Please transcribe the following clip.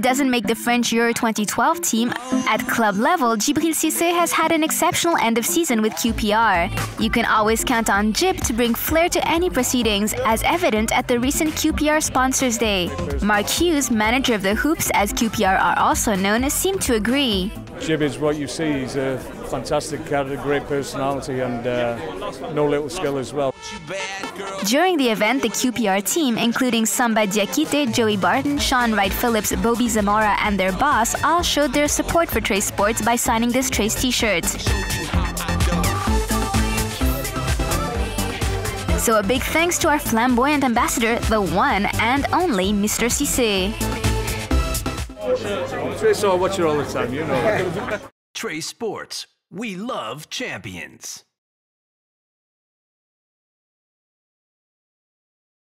doesn't make the French Euro 2012 team, at club level, Djibril Cissé has had an exceptional end of season with QPR. You can always count on Jib to bring flair to any proceedings, as evident at the recent QPR Sponsors Day. Mark Hughes, manager of the Hoops, as QPR are also known, seemed to agree. Jib is what you see. He's a fantastic character, great personality, and uh, no little skill as well. During the event, the QPR team, including Samba Diakite, Joey Barton, Shaun Wright-Phillips, Bobby Zamora, and their boss, all showed their support for Trace Sports by signing this Trace t-shirt. So a big thanks to our flamboyant ambassador, the one and only Mr. Cissé. Trace, I watch you all the time, you know. Trace Sports. We love champions.